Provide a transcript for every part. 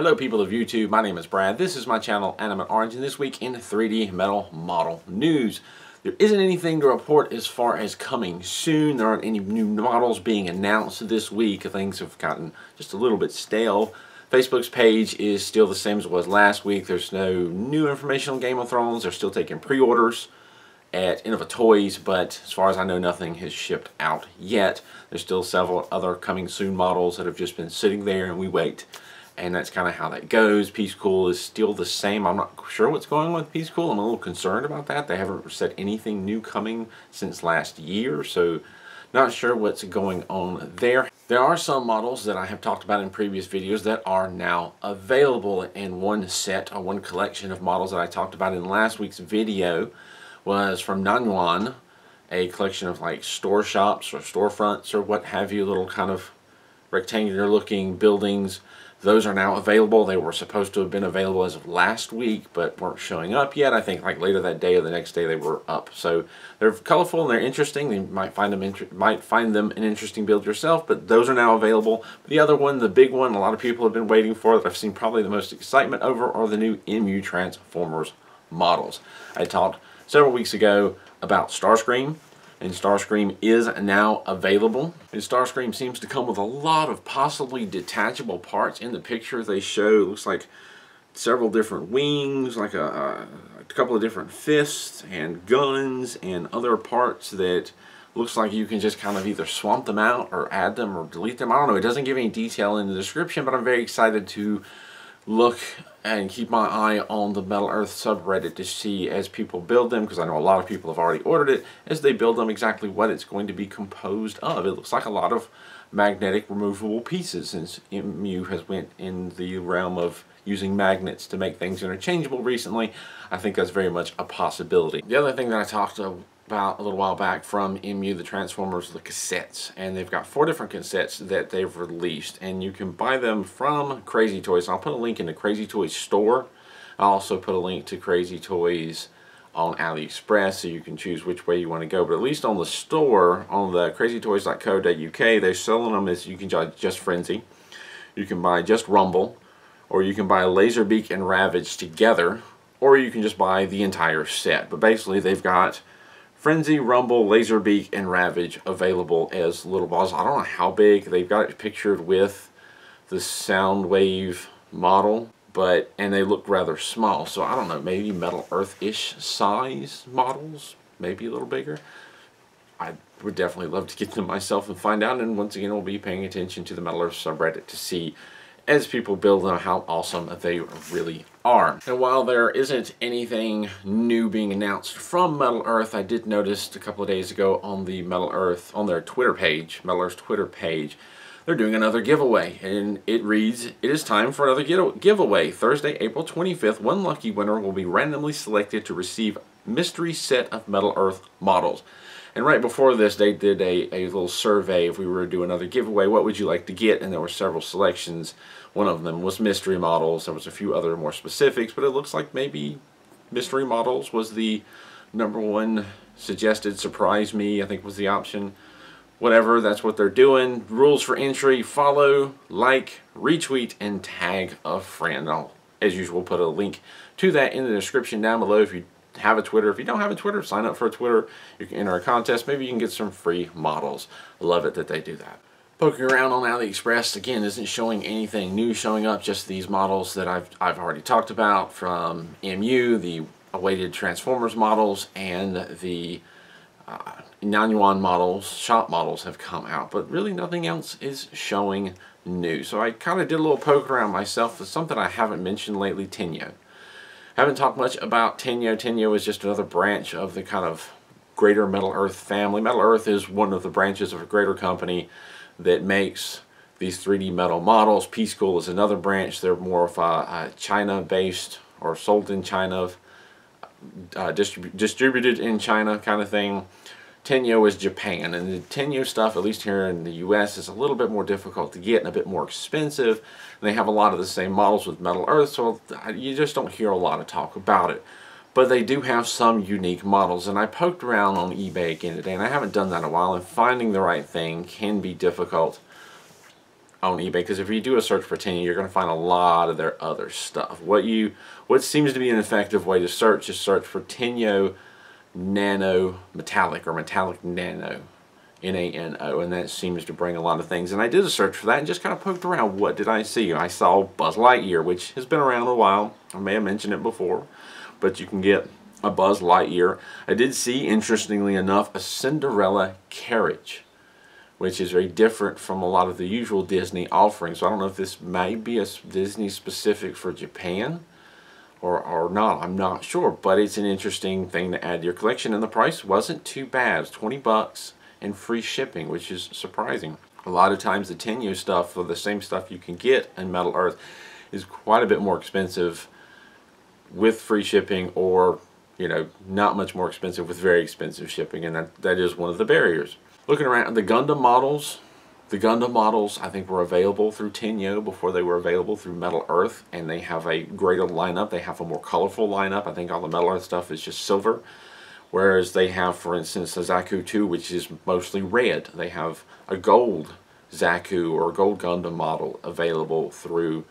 Hello people of YouTube, my name is Brad. This is my channel Animate Orange and this week in 3D Metal Model News. There isn't anything to report as far as coming soon. There aren't any new models being announced this week. Things have gotten just a little bit stale. Facebook's page is still the same as it was last week. There's no new information on Game of Thrones. They're still taking pre-orders at Innova Toys, but as far as I know, nothing has shipped out yet. There's still several other coming soon models that have just been sitting there and we wait and that's kind of how that goes. Piececool is still the same. I'm not sure what's going on with Piececool. I'm a little concerned about that. They haven't said anything new coming since last year, so not sure what's going on there. There are some models that I have talked about in previous videos that are now available in one set or one collection of models that I talked about in last week's video was from Nanyuan, a collection of like store shops or storefronts or what have you, little kind of rectangular looking buildings those are now available. They were supposed to have been available as of last week, but weren't showing up yet. I think like later that day or the next day they were up. So they're colorful and they're interesting. You might find them might find them an interesting build yourself, but those are now available. The other one, the big one, a lot of people have been waiting for that I've seen probably the most excitement over are the new MU Transformers models. I talked several weeks ago about Starscream and Starscream is now available. And Starscream seems to come with a lot of possibly detachable parts. In the picture they show, looks like several different wings, like a, a couple of different fists and guns and other parts that looks like you can just kind of either swamp them out or add them or delete them. I don't know. It doesn't give any detail in the description, but I'm very excited to look and keep my eye on the Metal Earth subreddit to see as people build them, because I know a lot of people have already ordered it, as they build them exactly what it's going to be composed of. It looks like a lot of magnetic removable pieces since MU has went in the realm of using magnets to make things interchangeable recently. I think that's very much a possibility. The other thing that I talked about a little while back from MU, the Transformers, the cassettes. And they've got four different cassettes that they've released. And you can buy them from Crazy Toys. I'll put a link in the Crazy Toys store. I'll also put a link to Crazy Toys on AliExpress so you can choose which way you want to go. But at least on the store, on the crazytoys.co.uk, they're selling them as you can buy just Frenzy. You can buy just Rumble. Or you can buy Laserbeak and Ravage together. Or you can just buy the entire set. But basically they've got Frenzy, Rumble, Laserbeak, and Ravage available as little balls. I don't know how big. They've got it pictured with the Soundwave model, but and they look rather small. So I don't know, maybe Metal Earth-ish size models, maybe a little bigger. I would definitely love to get them myself and find out. And once again, we'll be paying attention to the Metal Earth subreddit to see as people build on how awesome they really are. And while there isn't anything new being announced from Metal Earth, I did notice a couple of days ago on the Metal Earth, on their Twitter page, Metal Earth's Twitter page, they're doing another giveaway. And it reads, it is time for another giveaway. Thursday, April 25th, one lucky winner will be randomly selected to receive mystery set of Metal Earth models. And right before this, they did a, a little survey if we were to do another giveaway, what would you like to get? And there were several selections. One of them was mystery models. There was a few other more specifics, but it looks like maybe mystery models was the number one suggested. Surprise me, I think was the option. Whatever, that's what they're doing. Rules for entry, follow, like, retweet, and tag a friend. I'll, as usual, put a link to that in the description down below if you have a Twitter. If you don't have a Twitter, sign up for a Twitter. You can enter a contest. Maybe you can get some free models. Love it that they do that. Poking around on AliExpress, again, isn't showing anything new showing up, just these models that I've, I've already talked about from MU, the awaited Transformers models, and the uh, Nanyuan models, shop models have come out, but really nothing else is showing new. So I kind of did a little poke around myself with something I haven't mentioned lately, Tenyo. Haven't talked much about Tenyo. Tenyo is just another branch of the kind of greater Metal Earth family. Metal Earth is one of the branches of a greater company that makes these 3D metal models. Piececool is another branch. They're more of a, China-based or sold in China, uh, distrib distributed in China kind of thing. Tenyo is Japan, and the Tenyo stuff, at least here in the US, is a little bit more difficult to get and a bit more expensive. And they have a lot of the same models with Metal Earth, so you just don't hear a lot of talk about it. But they do have some unique models, and I poked around on eBay again today, and I haven't done that in a while, and finding the right thing can be difficult. on eBay because if you do a search for Tenyo, you're going to find a lot of their other stuff. What you what seems to be an effective way to search is search for Tenyo Nano Metallic or Metallic Nano. N-A-N-O, and that seems to bring a lot of things. And I did a search for that and just kind of poked around. What did I see? I saw Buzz Lightyear, which has been around a while. I may have mentioned it before, but you can get a Buzz Lightyear. I did see, interestingly enough, a Cinderella carriage, which is very different from a lot of the usual Disney offerings. So I don't know if this may be a Disney specific for Japan or, or not. I'm not sure, but it's an interesting thing to add to your collection. And the price wasn't too bad. It's 20 bucks and free shipping, which is surprising. A lot of times the Tenyo stuff, or the same stuff you can get in Metal Earth, is quite a bit more expensive with free shipping or you know not much more expensive with very expensive shipping and that, that is one of the barriers. Looking around the Gundam models, the Gundam models I think were available through Tenyo before they were available through Metal Earth and they have a greater lineup. They have a more colorful lineup. I think all the Metal Earth stuff is just silver. Whereas they have, for instance, the Zaku 2, which is mostly red. They have a gold Zaku or gold Gundam model available through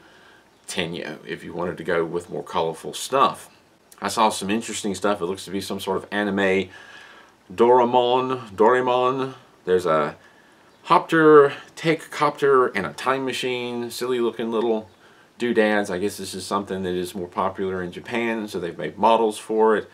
Tenyo if you wanted to go with more colorful stuff. I saw some interesting stuff. It looks to be some sort of anime Doraemon. Doraemon. There's a Hopter, take copter, and a time machine. Silly looking little doodads. I guess this is something that is more popular in Japan, so they've made models for it.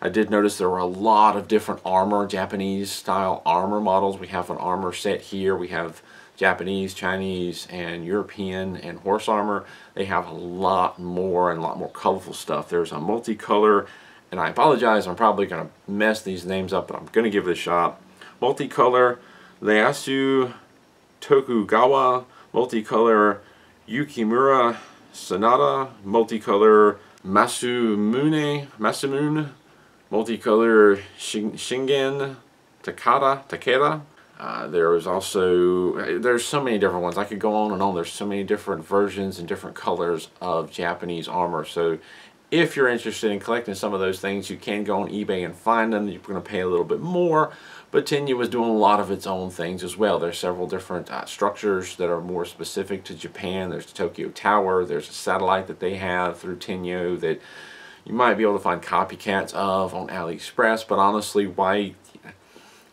I did notice there were a lot of different armor, Japanese style armor models. We have an armor set here. We have Japanese, Chinese, and European and horse armor. They have a lot more and a lot more colorful stuff. There's a multicolor, and I apologize, I'm probably going to mess these names up, but I'm going to give it a shot. Multicolor Ieyasu Tokugawa, multicolor Yukimura Sanada, multicolor Masamune, Masamune, multicolor Shingen Takada, Takeda. Uh, there is also, there's so many different ones. I could go on and on. There's so many different versions and different colors of Japanese armor. So if you're interested in collecting some of those things, you can go on eBay and find them. You're going to pay a little bit more. But Tenyo was doing a lot of its own things as well. There's several different uh, structures that are more specific to Japan. There's the Tokyo Tower. There's a satellite that they have through Tenyo that you might be able to find copycats of on AliExpress, but honestly, why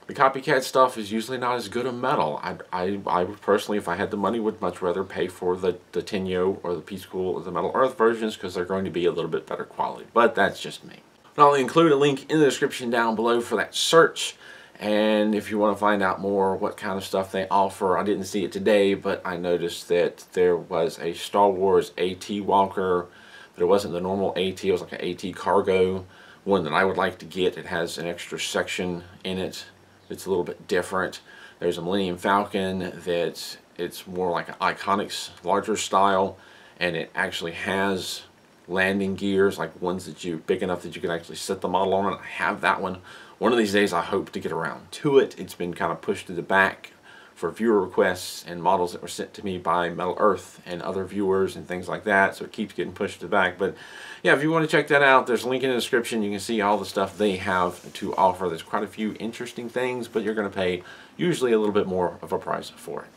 the copycat stuff is usually not as good a metal. I, I, I personally, if I had the money, would much rather pay for the, the Tenyo or the Piececool or the Metal Earth versions because they're going to be a little bit better quality. But that's just me. I'll include a link in the description down below for that search. And if you want to find out more what kind of stuff they offer, I didn't see it today, but I noticed that there was a Star Wars AT Walker but it wasn't the normal AT. It was like an AT cargo one that I would like to get. It has an extra section in it. It's a little bit different. There's a Millennium Falcon that it's more like an ICONX larger style and it actually has landing gears like ones that you big enough that you can actually set the model on and I have that one. One of these days I hope to get around to it. It's been kind of pushed to the back for viewer requests and models that were sent to me by Metal Earth and other viewers and things like that. So it keeps getting pushed to the back. But yeah, if you want to check that out, there's a link in the description. You can see all the stuff they have to offer. There's quite a few interesting things, but you're going to pay usually a little bit more of a price for it.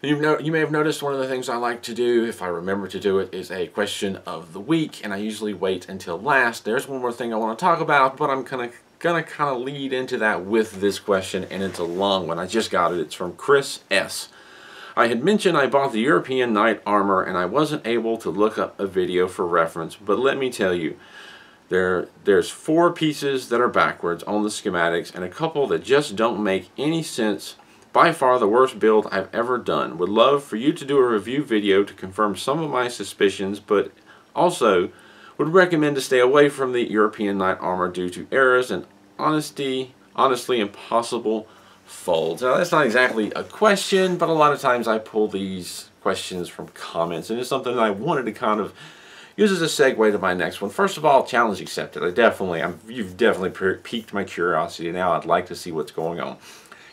You, know, you may have noticed one of the things I like to do, if I remember to do it, is a question of the week, and I usually wait until last. There's one more thing I want to talk about, but I'm going to gonna kind of lead into that with this question and it's a long one. I just got it. It's from Chris S. I had mentioned I bought the European Knight armor and I wasn't able to look up a video for reference but let me tell you there there's four pieces that are backwards on the schematics and a couple that just don't make any sense. By far the worst build I've ever done. Would love for you to do a review video to confirm some of my suspicions but also would recommend to stay away from the European Knight armor due to errors and honesty, honestly impossible folds. Now that's not exactly a question, but a lot of times I pull these questions from comments and it's something that I wanted to kind of use as a segue to my next one. First of all, challenge accepted. I definitely, I'm, you've definitely piqued my curiosity. Now I'd like to see what's going on.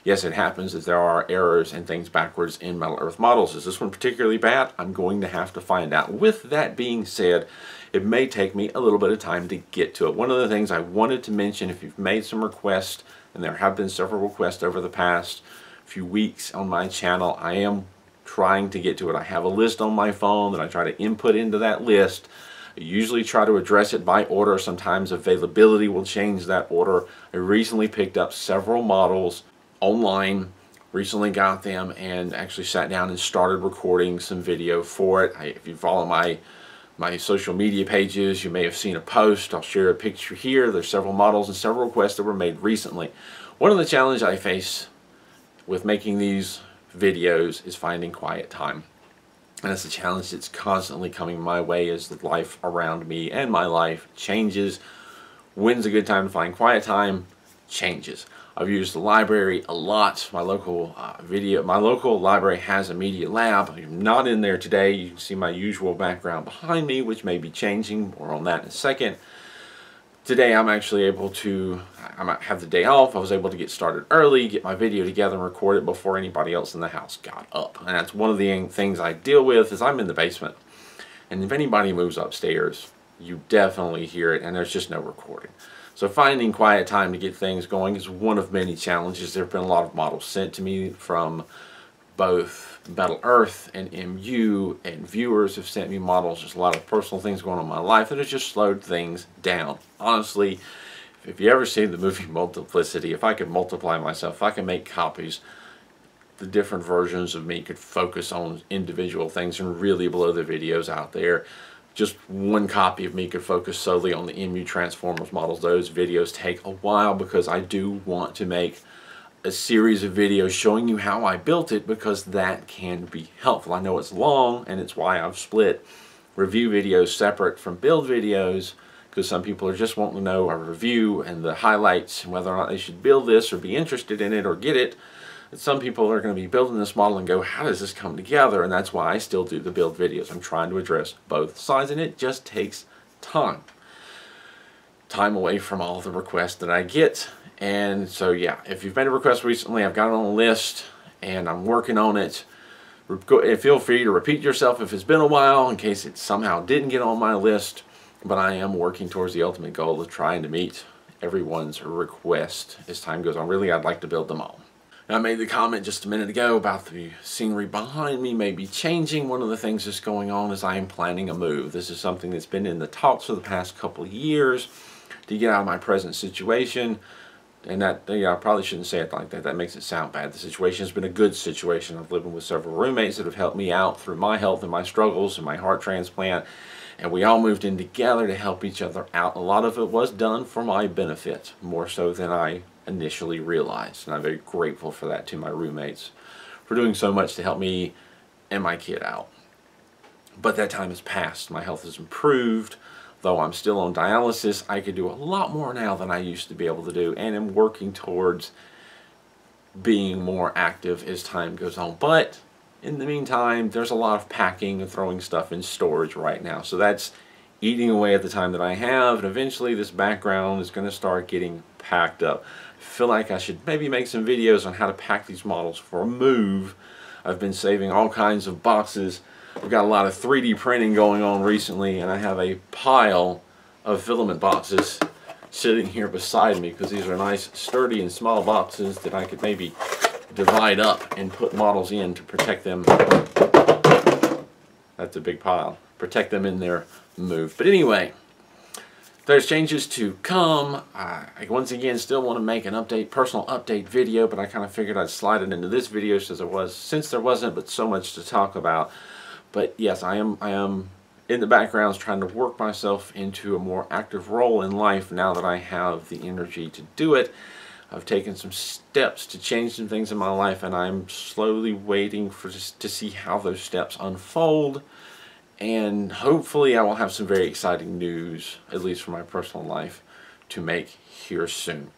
Yes, it happens that there are errors and things backwards in Metal Earth models. Is this one particularly bad? I'm going to have to find out. With that being said, it may take me a little bit of time to get to it. One of the things I wanted to mention, if you've made some requests, and there have been several requests over the past few weeks on my channel, I am trying to get to it. I have a list on my phone that I try to input into that list. I usually try to address it by order. Sometimes availability will change that order. I recently picked up several models online recently got them and actually sat down and started recording some video for it. I, if you follow my my social media pages, you may have seen a post. I'll share a picture here. There's several models and several requests that were made recently. One of the challenges I face with making these videos is finding quiet time. And it's a challenge that's constantly coming my way as the life around me and my life changes. When's a good time to find quiet time? Changes. I've used the library a lot. My local uh, video, my local library has a media lab. I'm not in there today. You can see my usual background behind me, which may be changing. More on that in a second. Today I'm actually able to, I might have the day off. I was able to get started early, get my video together and record it before anybody else in the house got up. And that's one of the things I deal with is I'm in the basement. And if anybody moves upstairs, you definitely hear it and there's just no recording. So finding quiet time to get things going is one of many challenges. There have been a lot of models sent to me from both Metal Earth and MU and viewers have sent me models. There's a lot of personal things going on in my life that have just slowed things down. Honestly, if you ever see the movie Multiplicity, if I could multiply myself, if I could make copies, the different versions of me could focus on individual things and really blow the videos out there just one copy of me could focus solely on the MU Transformers models. Those videos take a while because I do want to make a series of videos showing you how I built it because that can be helpful. I know it's long and it's why I've split review videos separate from build videos because some people are just wanting to know a review and the highlights and whether or not they should build this or be interested in it or get it some people are going to be building this model and go, how does this come together? And that's why I still do the build videos. I'm trying to address both sides and it just takes time. Time away from all the requests that I get. And so yeah, if you've made a request recently, I've got it on a list and I'm working on it. Feel free to repeat yourself if it's been a while in case it somehow didn't get on my list. But I am working towards the ultimate goal of trying to meet everyone's request as time goes on. Really, I'd like to build them all. I made the comment just a minute ago about the scenery behind me may be changing. One of the things that's going on is I am planning a move. This is something that's been in the talks for the past couple of years to get out of my present situation. And that, I probably shouldn't say it like that. That makes it sound bad. The situation has been a good situation. I've lived with several roommates that have helped me out through my health and my struggles and my heart transplant. And we all moved in together to help each other out. A lot of it was done for my benefit, more so than I initially realized. And I'm very grateful for that to my roommates for doing so much to help me and my kid out. But that time has passed. My health has improved. Though I'm still on dialysis, I could do a lot more now than I used to be able to do and am working towards being more active as time goes on. But in the meantime, there's a lot of packing and throwing stuff in storage right now. So that's eating away at the time that I have and eventually this background is going to start getting packed up. I feel like I should maybe make some videos on how to pack these models for a move. I've been saving all kinds of boxes. We've got a lot of 3D printing going on recently and I have a pile of filament boxes sitting here beside me because these are nice sturdy and small boxes that I could maybe divide up and put models in to protect them. That's a big pile. Protect them in their move. But anyway, there's changes to come. I, once again still want to make an update, personal update video, but I kind of figured I'd slide it into this video since there was, since there wasn't, but so much to talk about. But yes, I am, I am in the background trying to work myself into a more active role in life now that I have the energy to do it. I've taken some steps to change some things in my life and I'm slowly waiting for just to see how those steps unfold and hopefully I will have some very exciting news, at least for my personal life, to make here soon.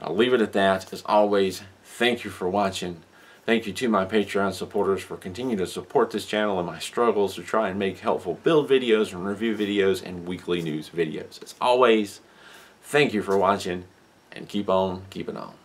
I'll leave it at that. As always, thank you for watching. Thank you to my Patreon supporters for continuing to support this channel and my struggles to try and make helpful build videos and review videos and weekly news videos. As always, thank you for watching and keep on keeping on.